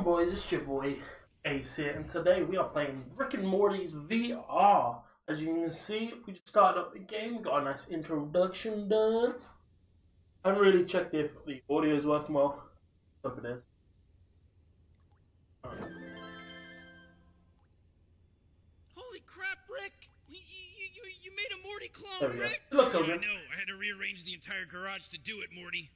on, boys? It's your boy Ace here, and today we are playing Rick and Morty's VR. As you can see, we just started up the game, got a nice introduction done. I haven't really checked if the audio is working well. Hope it is. Alright. Holy crap, Rick! You, you, you, made a Morty clone, we go. Rick! It looks so good. I know. I had to rearrange the entire garage to do it, Morty.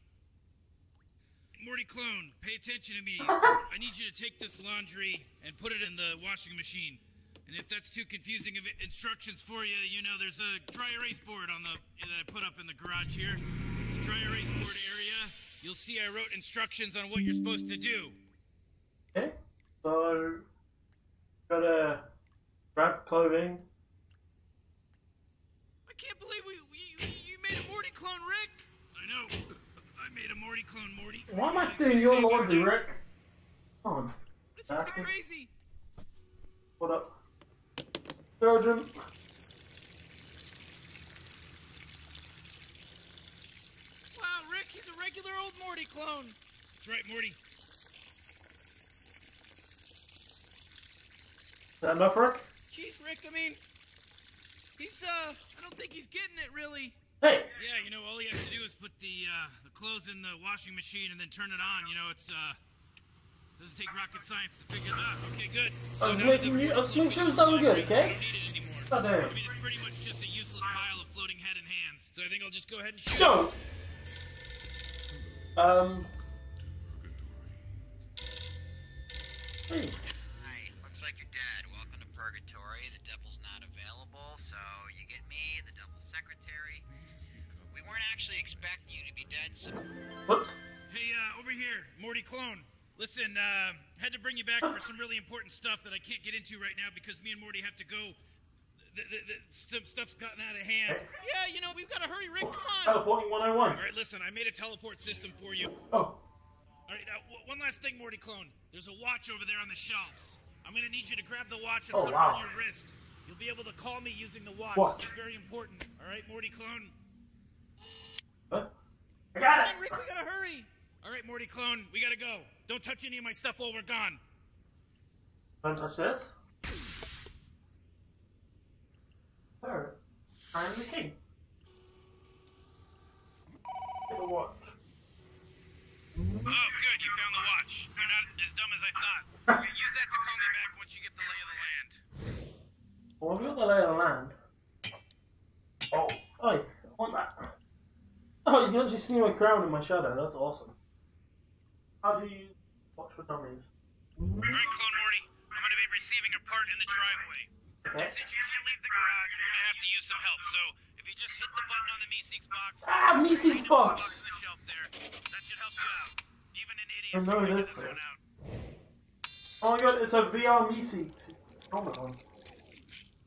Morty clone, pay attention to me. I need you to take this laundry and put it in the washing machine. And if that's too confusing of instructions for you, you know there's a dry erase board on the that I put up in the garage here. The dry erase board area. You'll see I wrote instructions on what you're supposed to do. Okay, so gotta wrap clothing. I can't believe we, we you made a Morty clone, Rick. I know. I made a Morty clone, Morty. Why am I doing your laundry, Rick? Come on, fucking crazy. what up? Detergent. Wow, Rick, he's a regular old Morty clone. That's right, Morty. Is that enough, Rick? Jeez, Rick, I mean, he's uh, I don't think he's getting it really. Hey! Yeah, you know, all he has to do is put the uh, the clothes in the washing machine and then turn it on. You know, it's uh, doesn't take rocket science to figure it out. Okay, good. I was now making that you- I was making sure it was laundry, done good, we okay? don't need it anymore. God damn. I mean, it's pretty much just a useless pile of floating head and hands. So I think I'll just go ahead and shoot. Go! Um. Hey. Actually expecting you to be dead, so Whoops. Hey, uh, over here, Morty Clone. Listen, uh, had to bring you back for some really important stuff that I can't get into right now because me and Morty have to go. The, the, the, some stuff's gotten out of hand. Yeah, you know, we've got to hurry, Rick. Come on. Teleporting 101. All right, listen, I made a teleport system for you. Oh. All right, uh, w- one last thing, Morty Clone. There's a watch over there on the shelves. I'm gonna need you to grab the watch and Oh, put wow. it on your wrist. You'll be able to call me using the watch. Watch. This is very important. All right, Morty Clone. Huh? I got it! on, Rick, we gotta hurry. All right, Morty Clone, we gotta go. Don't touch any of my stuff while we're gone. Don't touch this. There. I am the king. Get a watch. Oh, good, you found the watch. You're not as dumb as I thought. Okay, use that to call me back once you get the lay of the land. Well, I've got the lay of the land. Oh, oi, I want that. Oh, you can actually see my crown in my shadow. That's awesome. How do you watch for dummies? All right, Clone Morty, I'm gonna be receiving a part in the driveway. Okay. Since you can't leave the garage, you're gonna have to use some help. So if you just hit the button on the Meeseeks box, Ah, Meeseeks box! on the shelf there, that should help you out. Even an idiot I know can figure this one out. Oh my god, it's a VR Meeseeks. Oh my god.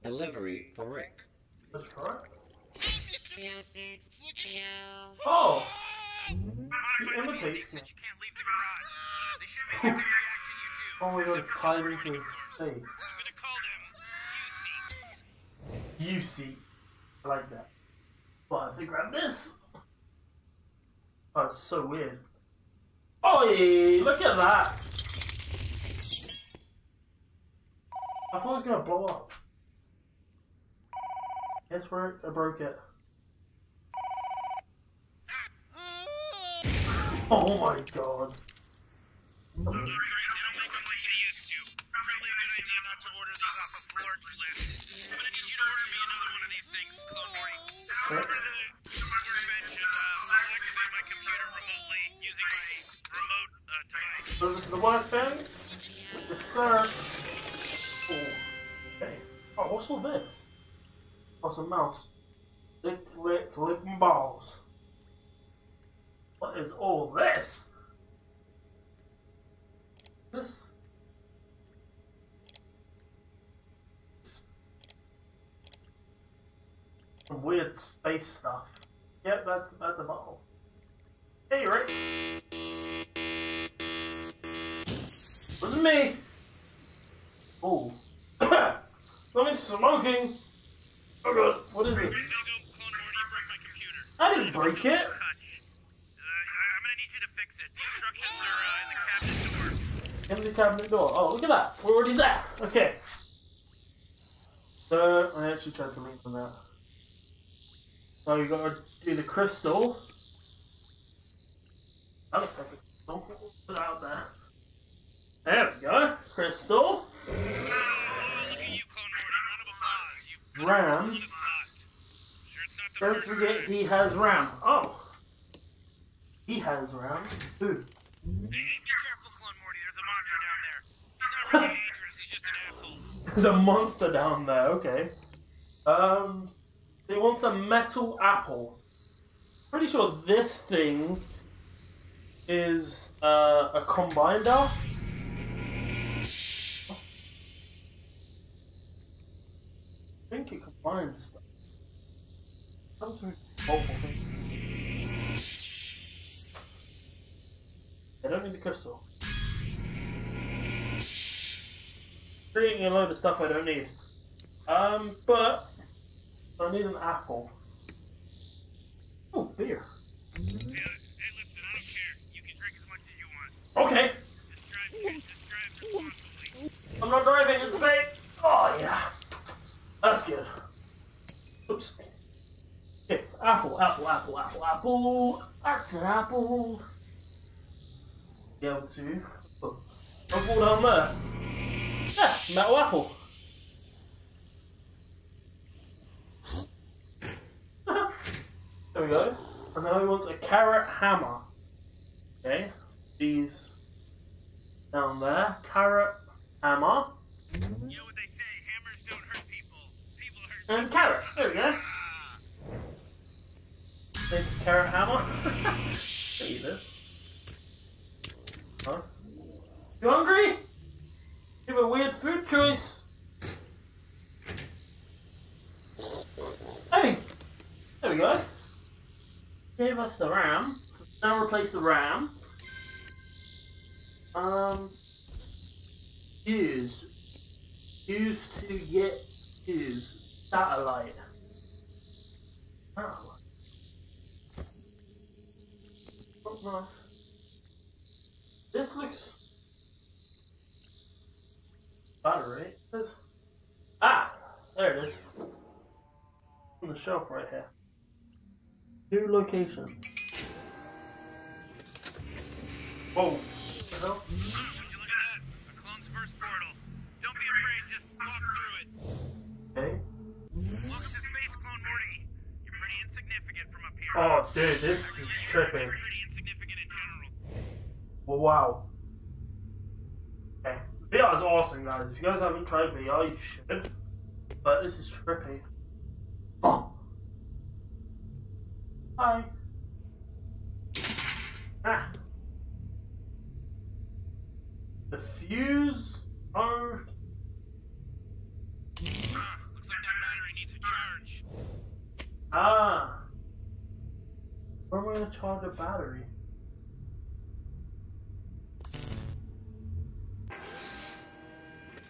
Delivery for Rick. That's right. Oh! The imitates me. that you can't leave the garage. They should make a good reaction to you too. Oh my god, it's tied into his face. I'm gonna call them You see. I like that. But I have to grab this. Oh, it's so weird. Oi! Look at that! I thought it was gonna blow up. Guess where I broke it. Oh my god. So this is the thing. Yes. Oh. Okay. Oh, what's all this? Oh, some mouse. Lick, lick, licking balls. What is all this? This. It's some weird space stuff. Yep, that's that's a bottle. Hey, Rick. Wasn't me. Oh. Me smoking. Oh god, what is it? You go, Clone Morty. You broke my computer. I didn't break it. Touch. Uh, I- I'm gonna need you to fix it. The instructions are uh, in the cabinet door. In the cabinet door. Oh, look at that. We're already there. Okay. So, I actually tried to link from that. So you gotta do the crystal. That looks like a crystal. Put it out there. There we go. Crystal. Got Ram. Don't forget he has RAM. Oh. He has RAM. Who? There's a monster down there, okay. Um, he wants a metal apple. Pretty sure this thing is uh, a combiner. I think it combines stuff. Comes with multiple things. I don't need the crystal. Creating a load of stuff I don't need. Um, but I need an apple. Oh, beer. Okay. I'm not driving. It's fake. Oh yeah, that's good. Oops. Okay, apple, apple, apple, apple, apple. That's an apple. Be able to put apple down there. Yeah, metal apple. there we go. And now he wants a carrot hammer. Okay, these down there. Carrot hammer. You know what they say, hammers don't hurt people. People hurt And carrot. There we go. Ah. There's a carrot hammer. See this. Huh? You hungry? You have a weird food choice. Hey! There we go. Gave us the ram. Now replace the ram. Um. Use. Use to get use. Satellite. Satellite. Oh. This looks. It says- Ah! There it is. On the shelf right here. New location. Whoa. What the hell? Would you look at that? A clone's first portal. Don't be afraid, just walk through it. Okay. Welcome to space, Clone Morty. You're pretty insignificant from up here. Oh, dude, this is tripping. Well, wow. VR is awesome, guys. If you guys haven't tried VR, you should. But this is trippy. Oh. Hi. Ah. The fuse are. Ah, looks like that battery needs a charge. Ah. Where am I going to charge a battery?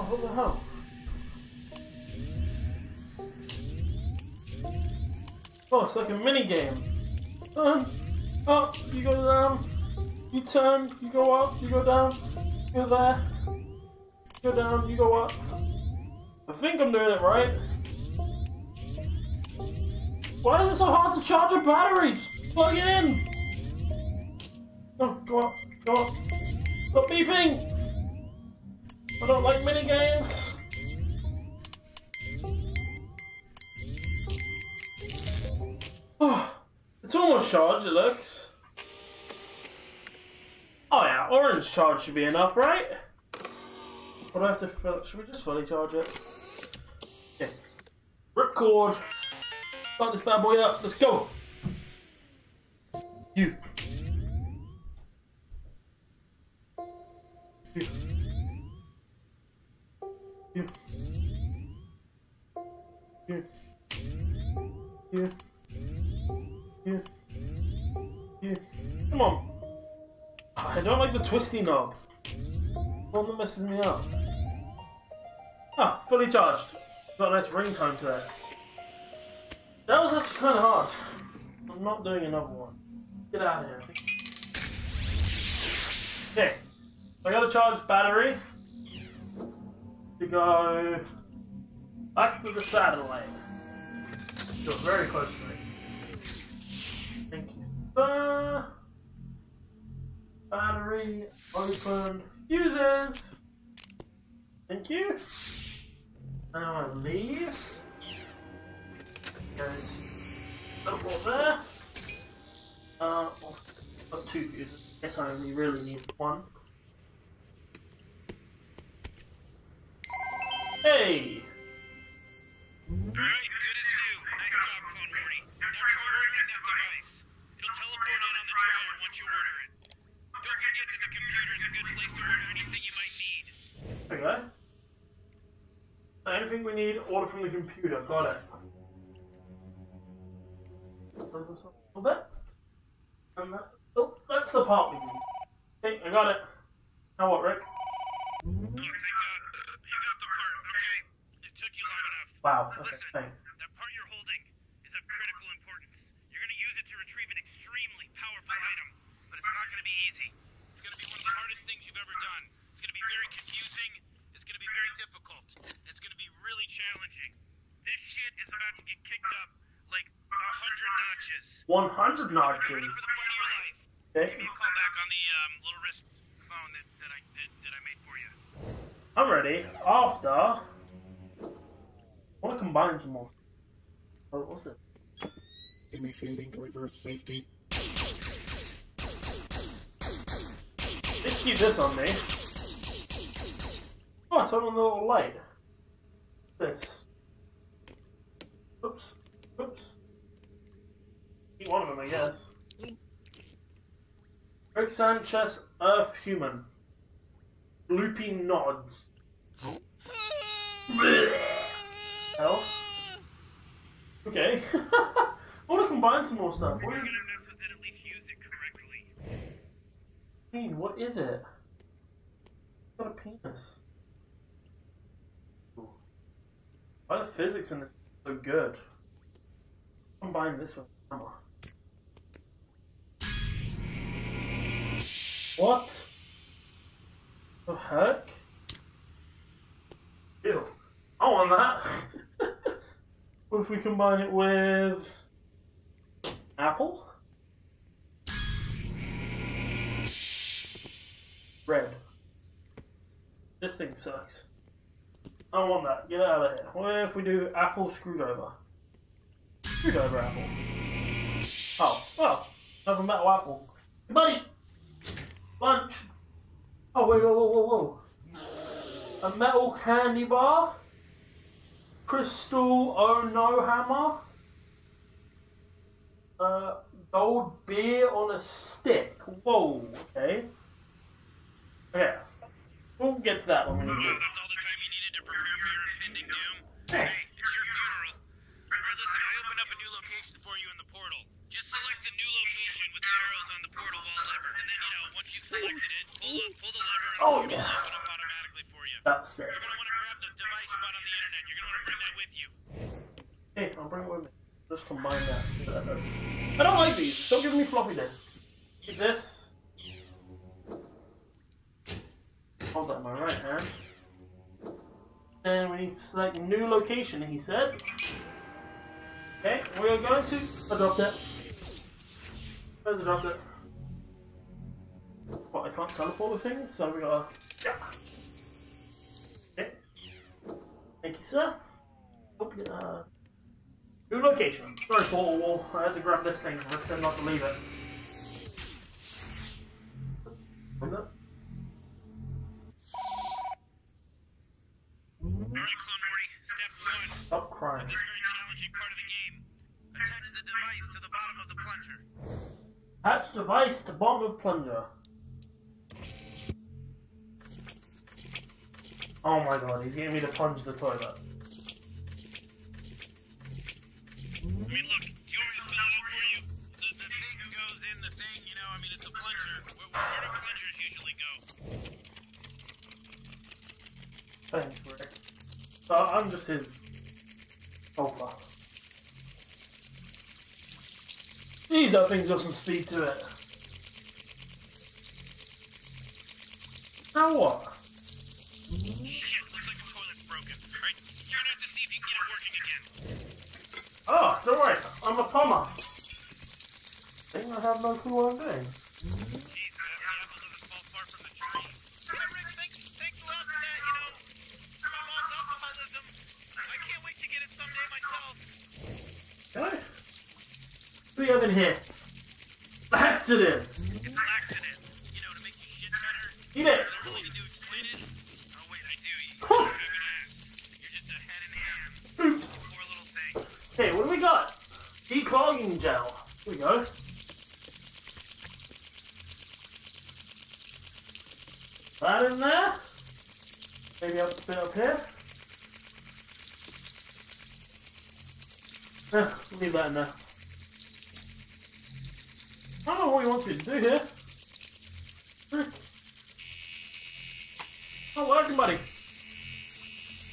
Oh, what the hell? Oh, it's like a mini game. Up, uh, uh, you go down. You turn, you go up, you go down. You're there. Go down, you go up. I think I'm doing it right. Why is it so hard to charge a battery? Plug it in. No, go up, go up. Stop beeping. I don't like mini games. Oh, It's almost charged, it looks. Oh yeah, orange charge should be enough, right? What do I have to fill? Should we just fully charge it? Yeah. Ripcord. Start this bad boy up. Let's go. You. Twisty knob. One that messes me up. Ah, fully charged. Got a nice ring time to that. That was actually kind of hard. I'm not doing another one. Get out of here. Okay. I got a charged battery to go back to the satellite. You're very close to Battery open. Fuses. Thank you. I'm gonna leave. Goes more there. Uh, oh, got two fuses. Guess I only really need one. Hey! Alright, good as new. Nice job, Clone Morty. Now try ordering that device. It'll teleport in on the trial once you order it. Don't forget that the computer's a good place to order anything you might need. There we. Anything we need, order from the computer. Got it. A little bit? And that, oh, that's the part we need. Okay, I got it. Now what, Rick? Oh, thank God. You got the part. Okay. It took you long enough. Wow. Okay, listen, thanks. that part you're holding is of critical importance. You're gonna use it to retrieve an extremely powerful item, but it's not gonna be easy. It's gonna be one of the hardest things you've ever done. It's gonna be very confusing. It's gonna be very difficult. It's gonna be really challenging. This shit is about to get kicked up like a hundred notches. 100 notches. ready for the fight of your life. Okay, Give me a call back on the um, little wrist phone that, that I that, that I made for you. I'm ready. After, I want to combine some more. Oh, what's it? Initiating reverse safety. Keep this on me. Oh, turn on the little light. This. Oops. Oops. Eat one of them, I guess. Rick Sanchez, Earth Human. Loopy nods. Hell. Okay. I want to combine some more stuff. What You're is good enough to then at least use it correctly. Mean? What is it? It's got a penis. Ooh. Why the physics in this so good? Combine this with hammer. What? The heck? Ew. I want that. what if we combine it with apple? Red. This thing sucks. I don't want that. Get out of here. What if we do apple screwdriver? Screwdriver apple. Oh, well, another metal apple. Hey, buddy! Lunch! Oh, wait, whoa, whoa, whoa, whoa. A metal candy bar? Crystal oh no hammer? Uh, gold beer on a stick. Whoa, okay. Okay. We'll get to that when we need to. that's all the time you needed to prepare for your impending doom. Hey, it's your funeral. Alright, listen, I opened up a new location for you in the portal. Just select a new location with the arrows on the portal wall lever, and then you know, once you've selected it, pull the pull the lever, and the Oh, portal yeah. will open up automatically for you. That's it. You're gonna want to grab the device you bought on the internet. You're gonna want to bring that with you. Hey, I'll bring it with me. Just combine that. See what that does. I don't like these. Don't give me floppy disks. This. Hold that in my right hand. And we need to select new location, he said. Okay, we're going to. Dropped it. I dropped it? What, I can't teleport with things, so we gotta. Yeah. Okay. Thank you, sir. You, uh, New location. Sorry, portal wall. I had to grab this thing. I said not to leave it. Window? Alright, Stop crying. This very challenging part of the game. Attach the device to the bottom of the plunger. Attach device to bottom of plunger. Oh my god, he's getting me to plunge the toilet. I mean, look, do you want me to spell it for you? The, the thing goes in the thing, you know, I mean, it's a plunger. Where, where do plungers usually go? Thanks, I'm just his helper. These that thing's got some speed to it. Now what? Oh, don't worry, I'm a plumber. I think I have no clue what I'm doing. Jeez, the apple doesn't fall far from the tree. Yeah, Rick, thanks, thanks a lot for that, you know. For my mom's alcoholism. I can't wait to get it someday myself. Okay. Accident. You know, to make shit better. Eat it! Okay, what do we got? Declogging gel. Here we go. That in there. Maybe up a bit up here. Eh, leave that in there. I don't know what he wants me to do here. Rick. Not working, buddy.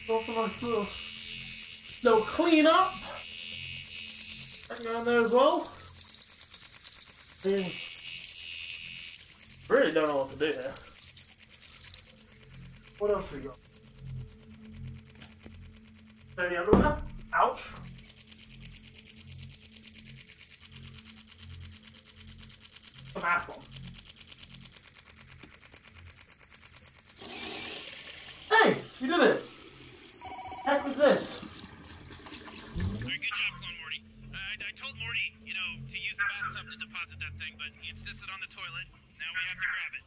Go for nice little, clean up. That go there as well. Hmm. Really don't know what to do here. What else we got? Any underwear? Ouch. The bath one. Hey, you did it! Heck was this? Alright, good job, Clone Morty. Uh, I, I told Morty, you know, to use the bathtub to deposit that thing, but he insisted on the toilet. Now we have to grab it.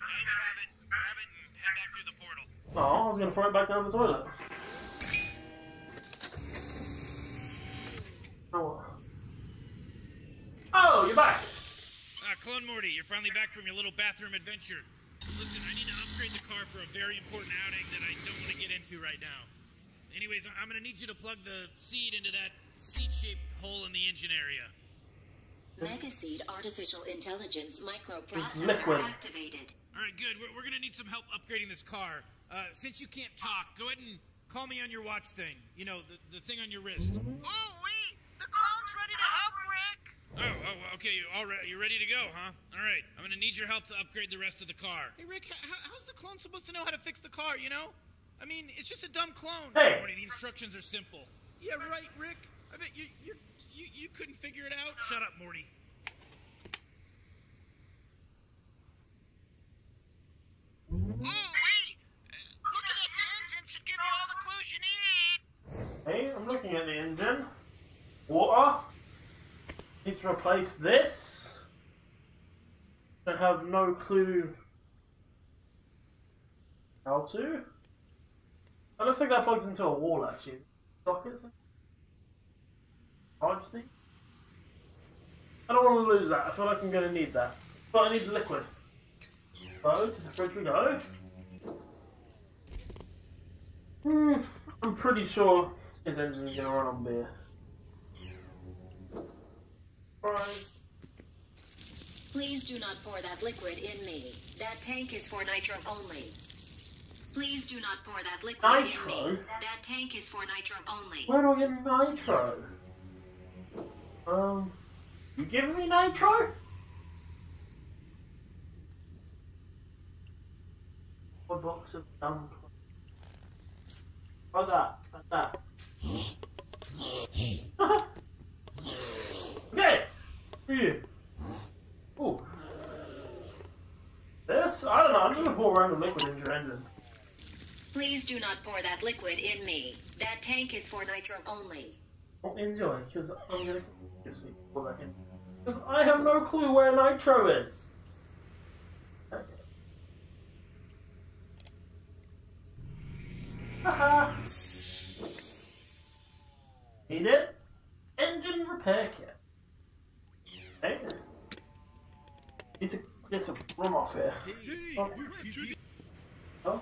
Now you have it, grab it, and head back through the portal. Oh, I was gonna throw it back down the toilet. Oh. Oh, you're back. Ah, Clone Morty, you're finally back from your little bathroom adventure. Listen, I need to upgrade the car for a very important outing that I don't want to get into right now. Anyways, I- I'm gonna need you to plug the seed into that seed-shaped hole in the engine area. Megaseed Artificial Intelligence It's Microprocessor activated. All right, good. We're, we're gonna need some help upgrading this car. Uh, since you can't talk, go ahead and call me on your watch thing. You know, the, the thing on your wrist. Oh, wait. The clone's ready to help, Rick! Oh, oh, okay. You all right? You ready to go, huh? All right. I'm gonna need your help to upgrade the rest of the car. Hey Rick, h- h- how's the clone supposed to know how to fix the car? You know, I mean, it's just a dumb clone. Hey, Morty, the instructions are simple. Yeah, right, Rick. I bet you you you, you couldn't figure it out. Shut up, Morty. Ooh, wee! Looking at the engine should give you all the clues you need! hey, I'm looking at the engine. Water. Need to replace this. I have no clue how to. It looks like that plugs into a wall actually. Sockets. Charge thing. I don't want to lose that. I feel like I'm going to need that. But I need liquid. So, to the fridge we go. Hmm, I'm pretty sure his engine's going to run on beer. Surprise. Please do not pour that liquid in me. That tank is for nitro only. Please do not pour that liquid in me. That tank is for nitro only. Where do I get nitro? Um, you giving me nitro? A box of dumb. Like that, like that. okay, you. Ooh. This? I don't know, I'm just gonna pour random liquid into your engine. Please do not pour that liquid in me. That tank is for nitro only. Don't enjoy, because I'm gonna just pull that in. Because I have no clue where Nitro is. Okay. Haha. Need it? Engine repair kit. Okay. Need to get some room off here. Hey, Oh. we're two, Oh.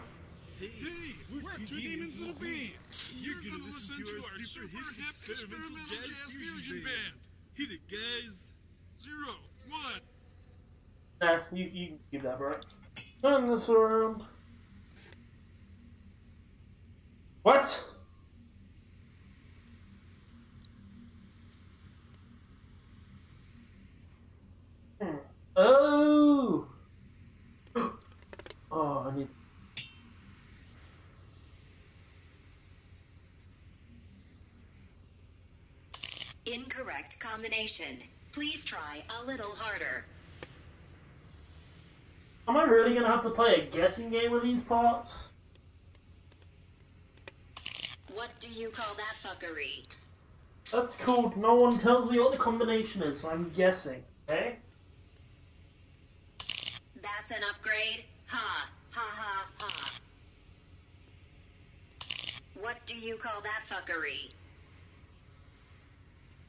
Hey, we're two demons in a band. You're gonna listen to our super hip experimental jazz fusion band. Hit it, guys. Zero, one. Nah, you, you can give that, bro. Turn this around. What? Hmm. Oh! Oh, I need. Incorrect combination. Please try a little harder. Am I really gonna have to play a guessing game with these parts? What do you call that fuckery? That's cool. No one tells me what the combination is, so I'm guessing. Okay? That's an upgrade? Ha, ha, ha, ha. What do you call that fuckery?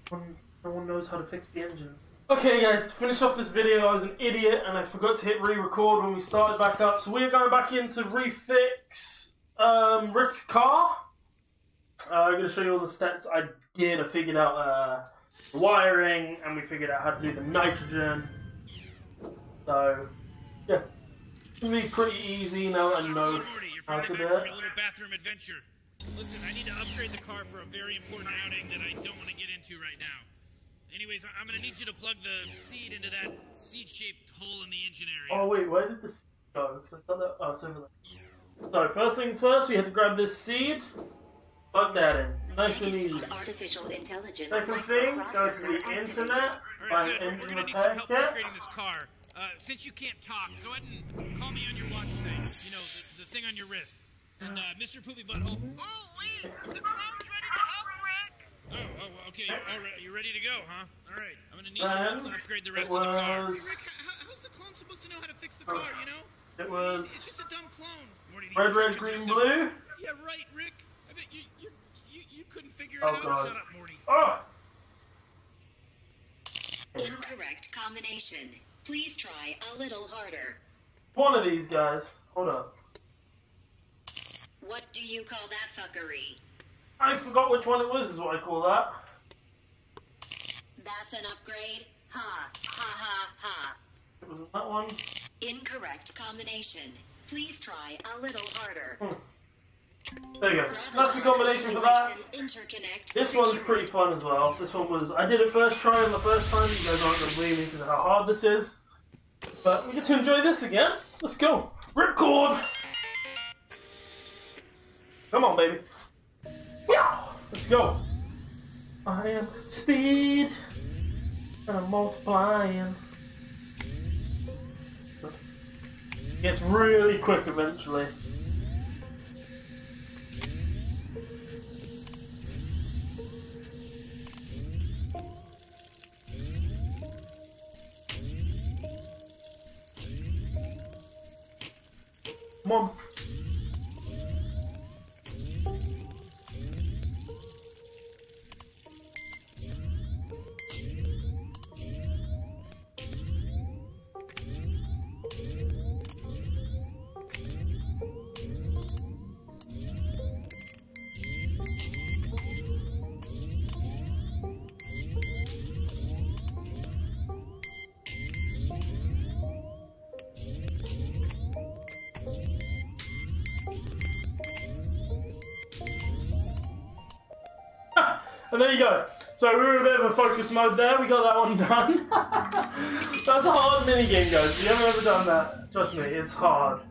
One- No one knows how to fix the engine. Okay, guys, to finish off this video, I was an idiot and I forgot to hit re-record when we started back up. So we're going back in to refix um, Rick's car. Uh, I'm going to show you all the steps I did. I figured out uh, the wiring and we figured out how to do the nitrogen. So, yeah, it's going to be pretty easy now I know how to do it. little bathroom adventure. Listen, I need to upgrade the car for a very important outing that I don't want to get into right now. Anyways, I- I'm gonna need you to plug the seed into that seed-shaped hole in the engine area. Oh wait, where did this go? Because I thought that. Oh, it's over there. So first things first, we had to grab this seed, plug that in, nice and easy. Seed artificial intelligence. Second thing, go to the activated. internet, All buy right, an good. We're gonna need some help kit. upgrading this car. Uh, since you can't talk, go ahead and call me on your watch thing. You know, the, the thing on your wrist. And uh, Mr. Poopy Butthole. Oh, wait! The phone's ready to help, Rick! Oh, oh, oh, okay. You're, all right, you're ready to go, huh? All right. I'm gonna need Then you um, to upgrade the it rest of the car. was Rick, how, how's the clone supposed to know how to fix the car, you know? it I mean, was it's just a dumb clone. Morty, these red, red, green, are simple. blue. Yeah, right, Rick. I bet you, you, you, you couldn't figure it Oh, out. God. Shut up, Morty. Oh, Incorrect combination. Please try a little harder. one of these guys. Hold up. What do you call that fuckery? I forgot which one it was. Is what I call that. That's an upgrade? Ha, ha, ha, ha. It was that one. Incorrect combination. Please try a little harder. Hmm. There you go. That's the combination for that. Interconnect. This one's pretty fun as well. This one was. I did it first try on the first time. You guys aren't going to believe me because of how hard this is. But we get to enjoy this again. Let's go. Ripcord! Come on, baby. Let's go. I am speed. And I'm multiplying. It gets really quick eventually. On. There you go. So we were a bit of a focus mode there. We got that one done. That's a hard mini game, guys. If you haven't ever done that, trust me, it's hard.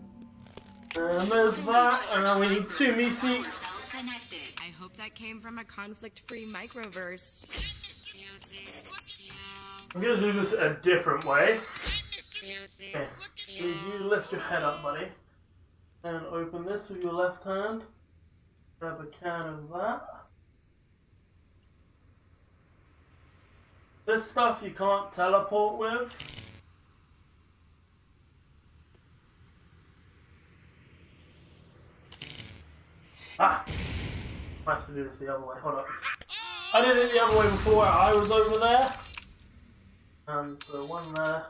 And there's that, and then we need two Meeseeks. Connected. I hope that came from a conflict-free microverse. I'm gonna do this a different way. Okay. Need you lift your head up, buddy. And open this with your left hand. Grab a can of that. This stuff you can't teleport with. Ah! I have to do this the other way. Hold up. I did it the other way before. I was over there. And the one there.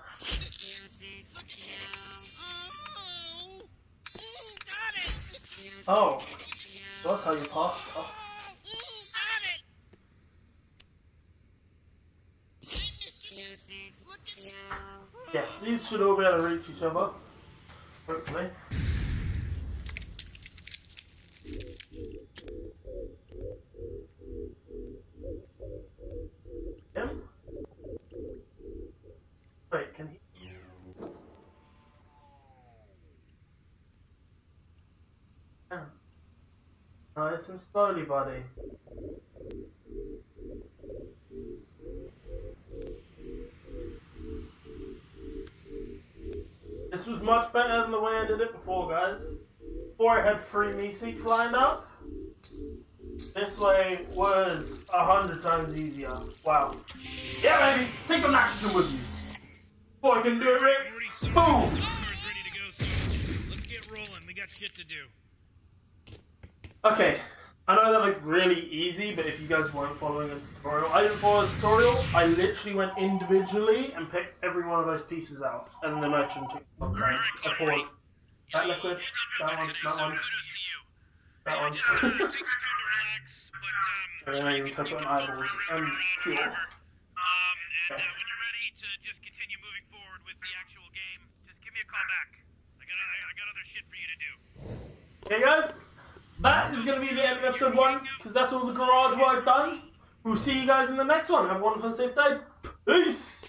Oh. That's how you pass stuff. These should all be able to reach each other. Hopefully. Him? Wait, can he? Yeah. Nice and slowly, buddy. This was much better than the way I did it before, guys. Before I had three Meeseeks lined up. This way was a hundred times easier. Wow. Yeah, baby, take the nitrogen with you. Before I can do it, Rick. Boom. ready to go, so let's get rolling. We got shit to do. Okay, I know that looks really easy, but if you guys weren't following the tutorial, I didn't follow the tutorial. I literally went individually and picked every one of those pieces out, and then I took okay, I poured that liquid, that one, that one, to you. that one, Just, take some time to relax, but um, and then even took out eyeballs and fuel. Um, and uh, when you're ready to just continue moving forward with the actual game, just give me a call back. I got I, I got other shit for you to do. Okay, guys, that is going to be the end of episode one, because that's all the garage work done. We'll see you guys in the next one. Have a wonderful and safe day. Peace!